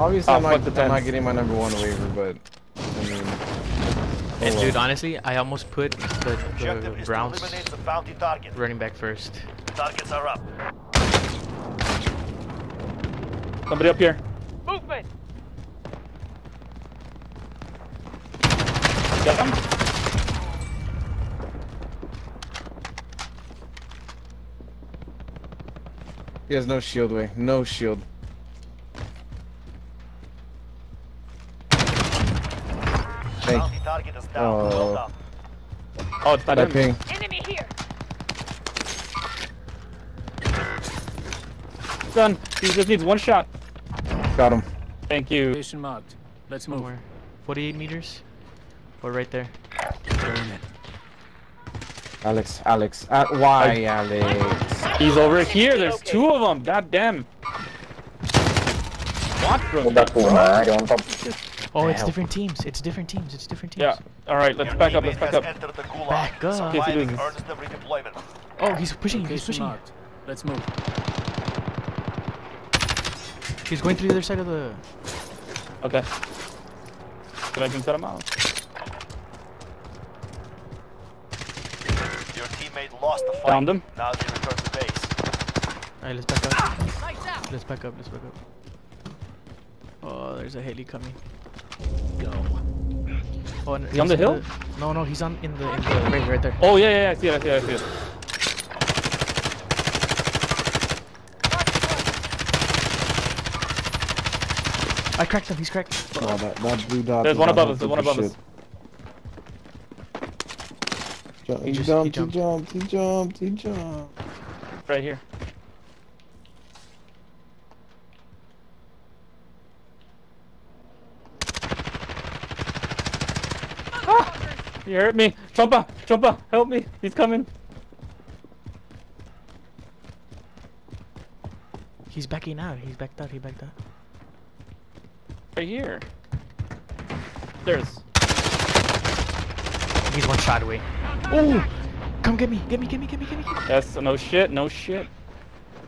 Obviously, Oh, I'm, ah, not, the I'm not getting my number one waiver, but I mean, oh And well. dude, honestly, I almost put the, the Browns the bounty target. running back first. Targets are up. Somebody up here. Movement! Got him? he has no shield way, no shield. Hey, Bounty target is down. Well Oh. Oh, it's not that him. ping. Enemy here! Done. He just needs one shot. Got him. Thank you. Location marked. Let's move. Somewhere. 48 meters. Or right there. Alex, Alex. Uh, why, Alex? He's over here. There's two of them. God damn. What, bro? Oh, it's different teams. It's different teams. It's different teams. Yeah. All right. Let's back up. Let's back up. entered the gulag. Back up. Surviving Yes, it is. earns them redeployment. Oh, he's pushing you. He's pushing you. marked. Let's move. He's going through the other side of the. Okay. Can I can set him out? Your teammate lost the fight. Found him. Now they return to base. Alright, let's back up. Ah! Let's back up. Let's back up. Oh, there's a heli coming. Go. Oh, and He on the in hill? no, no, he's on in the in the right, right there. Oh yeah, yeah, yeah. I see it. I see it. I see it. I cracked him. He's cracked. Oh, that, that blue dot. There's does one above us. There's one above us. shit. Ju- He, just- he jumped, he jumped. jumped, he jumped, he jumped. Right here. You hurt me. Chompa! Chompa! Help me! He's coming! He's backing out. He's backed out. He backed out. Right here. There's. He's one shot away. Oh! Come get me. Get me. Get me. Get me. Get me. Yes, no shit, no shit.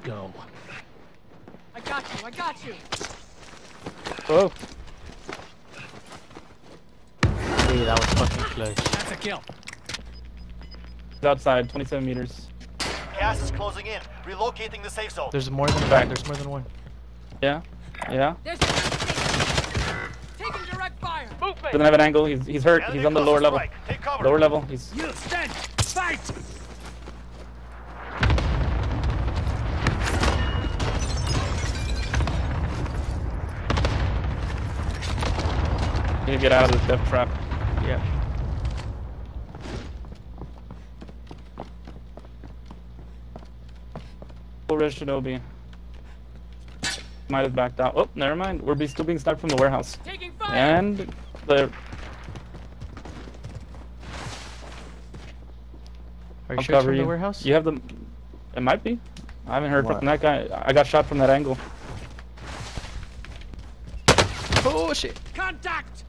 Go. I got you, I got you! Whoa. Hey, that was fucking clutch. That's a kill. He's outside, 27 meters. Gas is closing in. Relocating the safe zone. There's more than Back. one. There's more than one. Yeah? Yeah? There's Taking direct fire! Movement! Doesn't have an angle, he's, he's hurt, Enemy he's on the lower to level. Take cover. Lower level, he's... You stand. Fight. Need to get out of this death trap. Yeah. Full res Shinobi. Might have backed out. Oh, never mind. We're be still being sniped from the warehouse. Taking fire! And the Are you I'll sure it's cover from you. the warehouse? You have the. It might be. I haven't heard What? from that guy. I got shot from that angle. Oh shit! Contact!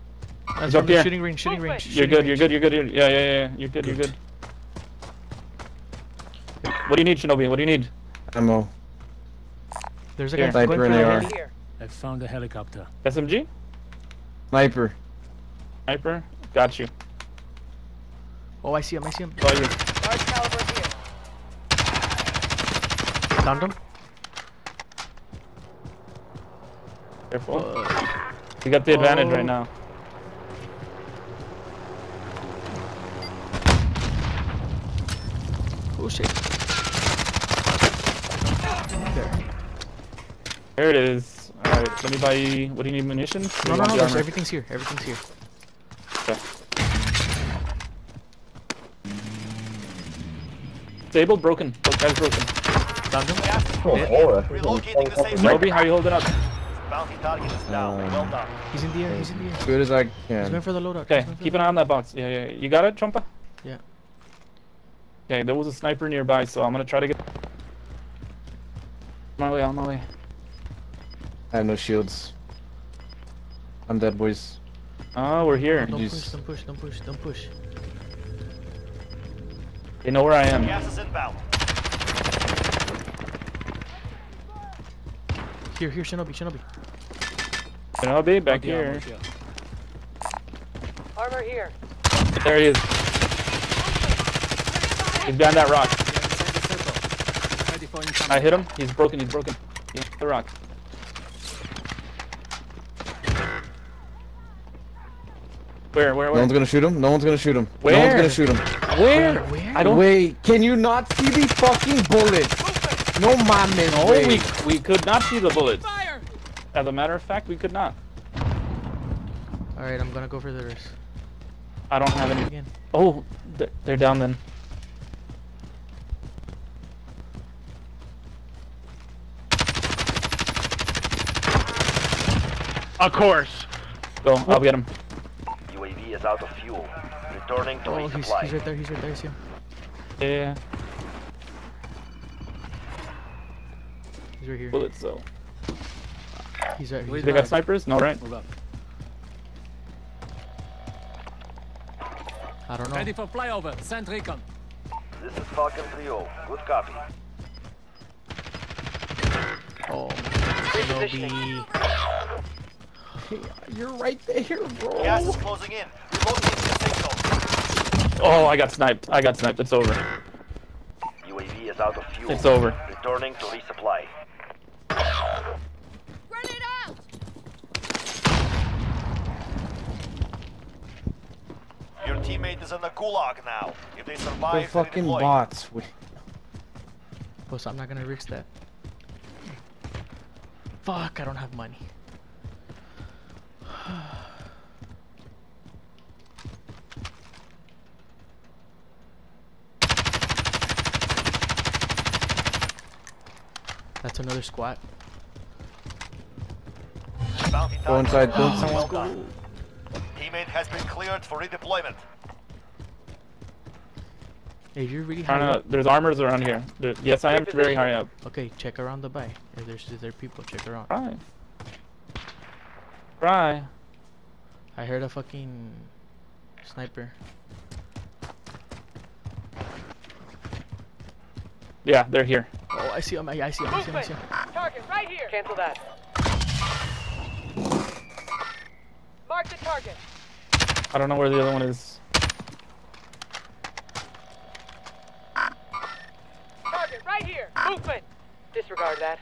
That's up here. shooting range. Shooting range. You're shooting good. You're good. You're good. You're, yeah, yeah, yeah. You're good. You're good. What do you need, Shinobi? What do you need? Ammo. There's a guy Sniper for in the AR. I found a helicopter. SMG? Sniper. Sniper? Got you. Oh, I see him. I see him. Saw you. Large caliber here. Found him. Careful. Uh, You got the advantage Oh. right now. Oh shit. There. There it is. Alright, let me buy you. What do you need? Munitions? Or No, no, no. the There's, armor? everything's here. Everything's here. Okay. Disabled, broken. Both guys broken. Found him. Gas is closing in. Relocating the safe zone. Shinobi, how you holding up? Bounty target is down. Um, well done. He's in the air. He's in the air. Good as I can. He's can. going for the loadout. Okay, He's going for keep an eye on that box. Yeah, yeah, yeah. You got it, Trumpa? Yeah. Okay, there was a sniper nearby, so I'm gonna try to get. On my way, on my way. I have no shields. I'm dead, boys. Oh, we're here. Don't Jeez. push, don't push, don't push, don't push. They know where I am. Gas is inbound. Here, here, Shinobi, Shinobi. You know, be back Out the here. here. Armor here. There he is. He's behind that rock. Yeah, inside the circle. Ready for incoming. I hit him. He's broken. He's broken. He's the rock. Where? Where? where? No one's gonna shoot him. No one's gonna shoot him. Where? No one's gonna shoot him. Where? Where? I don't. Wait, can you not see the fucking bullets? No man. No, wait. we we could not see the bullets. Fire! As a matter of fact, we could not. Alright, I'm gonna go for the rest. I don't have any. Again. Oh, they're, they're down then. Of course. Go. I'll get him. UAV is out of fuel. Returning to Oh, he's, he's right there. He's right there. I see him. Yeah. He's right here. Bullets though. He's right. Wait, He's They got snipers? No, right? Move up. I don't know. Ready for flyover. Send recon. This is Falcon 3-0. Good copy. Oh, Repositioning. Kenobi. You're right there, bro. Gas is closing in. Relocating the safe. Oh, I got sniped. I got sniped. It's over. UAV is out of fuel. It's over. Returning to resupply. Grenade out! Your teammate is in the gulag now. If they survive, They're fucking redeploy. bots. Wait. Plus, I'm not gonna risk that. Fuck, I don't have money. That's another squat. Bounty Go inside, go is inside. Well done. Teammate has been cleared for redeployment. Hey, you're really high up. to, there's armors around here. There, yes, I am very high up. Okay, check around the bay. If there's if there are people, check around. Try. Try. I heard a fucking sniper. Yeah, they're here. Oh, I see him. I, I see him. I see him. I see him. Target right here! Cancel that. Mark the target. I don't know where the other one is. Target right here! Movement! Disregard that.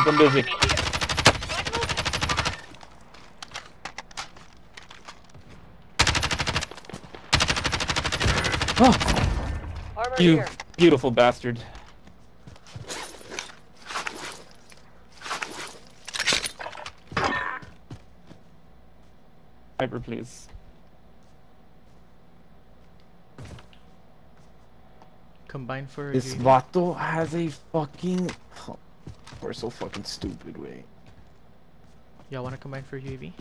Keep them busy. Enemy here! Like movement! Oh, you here. beautiful bastard. Sniper, please. Combine for. This vato has a fucking. We're so fucking stupid. Wait. Y'all want to combine for UAV?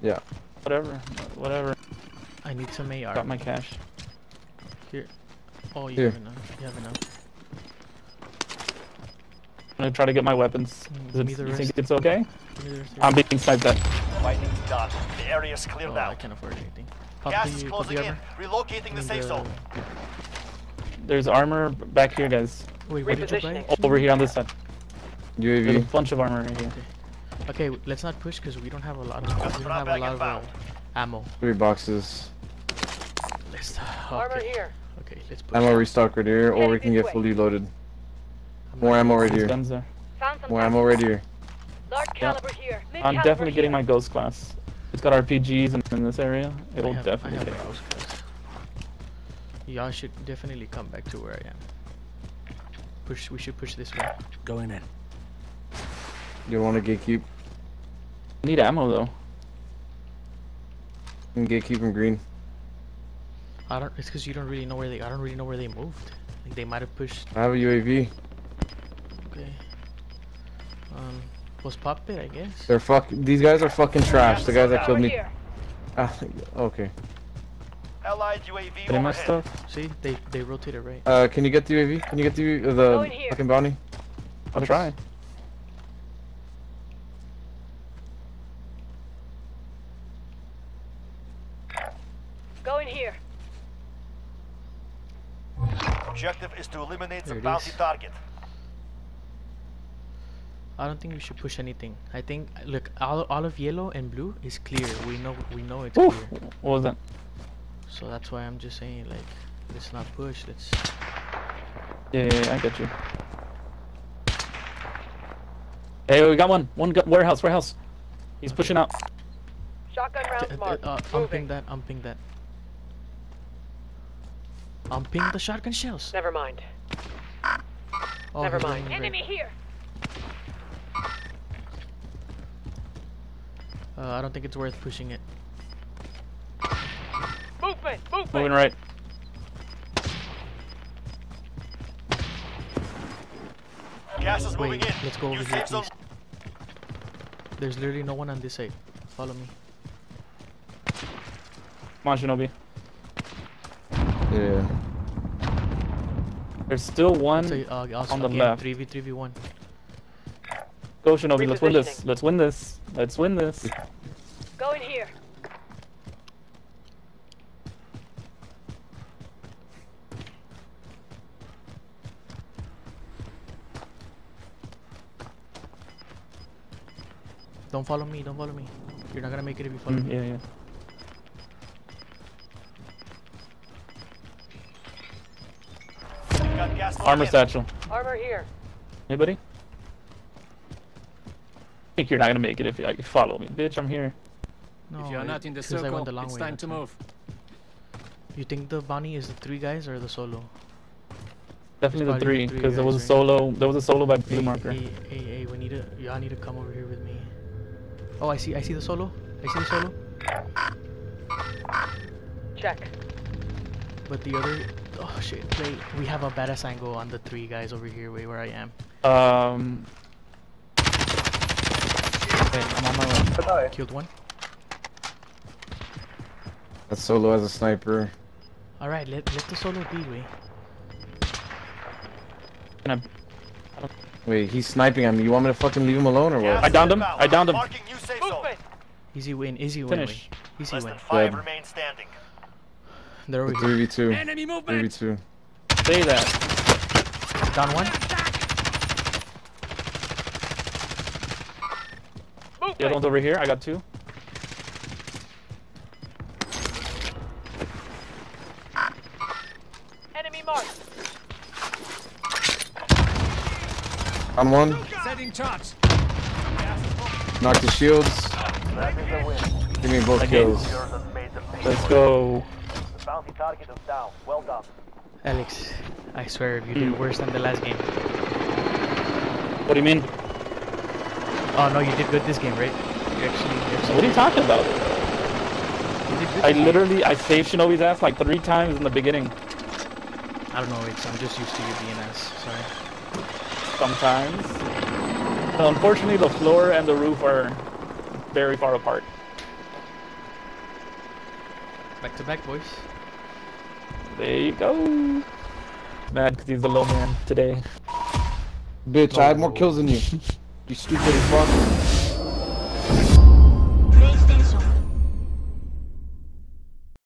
Yeah. Whatever. Whatever. I need some AR. Got my cash. Here. Oh, you Here. have enough. You have enough. I'm gonna try to get my weapons. Mm, Is it- me the you think it's okay? Give me the rest of I'm your- being sniped at. Fighting's done. The area is cleared Oh, I can't afford anything. Pop Gas the, is pop closing in. armor. Relocating the safe zone. There's armor back here, guys. Wait, what did you buy? Repositioning. Over here on this side. There's a bunch of armor right here. Okay, let's not push because we don't have a lot of we Just don't have a lot of uh, ammo. Three boxes. Let's Armor okay. here. Okay, let's push. Ammo restock right here, or we can get fully loaded. I'm More ammo right here. Found some More ammo right here. Large caliber here. Mid I'm caliber definitely getting my ghost class. It's got RPGs in, in this area. It'll definitely I take. have a. Y'all should definitely come back to where I am. Push. We should push this way. Going in. You don't want to gatekeep? Need ammo though. And gatekeep in green. I don't. It's because you don't really know where they. I don't really know where they moved. Like they might have pushed. I have a UAV. Okay. Um. Was pop it? I guess. They're fuck. These guys are fucking trash. The guys that killed me. here. Ah, okay. Allied UAV Getting my overhead. stuff. See, they they rotated right. Uh, can you get the UAV? Can you get the uh, the fucking bounty? I'll trying. Go in here. Objective is to eliminate There the bounty is. target. I don't think we should push anything. I think look, all, all of yellow and blue is clear. We know we know it's Oof. clear. What was that? So that's why I'm just saying like let's not push. Let's Yeah, yeah, yeah, I get you. Hey, we got one. One gu- warehouse, warehouse. He's pushing out. Shotgun t- rounds uh, marked. uh, Moving. umping that, umping that. Umping the shotgun shells. Never mind. Oh, Never mind. Enemy here. Uh, I don't think it's worth pushing it. Movement. Movement. Moving right. Gas is Wait, moving in. let's go New over here, please. There's literally no one on this side. Follow me. Come on, Shinobi. Yeah. There's still one. So, uh, also, on the again, left. 3v3v1. Go, Shinobi. Let's win this. Let's win this. Let's win this. Go in here. Don't follow me, don't follow me. You're not gonna make it if you follow Mm, me. yeah, yeah. Gas Armor in. satchel. Armor here. Anybody? I think you're not gonna make it if you like, follow me, bitch. I'm here. No, if you are not in the 'cause I circle, went the long it's way, time to why. move. You think the bounty is the three guys or the solo? Definitely the probably three, the because there was a solo. There was a solo by blue Hey, marker. hey, hey, hey, we need to, y'all need to come over here with me. Oh, I see, I see the solo. I see the solo. Check. But the other, oh shit, wait, we have a badass angle on the three guys over here, wait, where I am. Um. Wait, I'm on my way. Killed one. That solo as a sniper. Alright, let, let the solo be, wait. Can I? Wait, he's sniping at me. You want me to fucking leave him alone or Gas what? I downed him. I downed him. Marking new safe zone. Movement. Easy win, easy win, Finish. wait. Easy Less win. five Dead. remain standing. There we go. The here. 3v2. Enemy movement! 3v2. Say that. Down one. The other one's over here. I got two. On one. Setting charge! Knock the shields. Give me both Again. kills. Yours has made them pay. Let's go. The bounty target is down. Well done. Alex, I swear, you did worse than the last game. What do you mean? Oh no, you did good this game, right? You actually, you actually What are you talking about? you did good I this game. literally I saved Shinobi's ass like three times in the beginning. I don't know, it's, I'm just used to you being ass. Sorry. Sometimes. So unfortunately, the floor and the roof are very far apart. Back to back, boys. There you go. Mad because he's the low man today. Bitch, I had more oh. kills than you. You stupid fuck.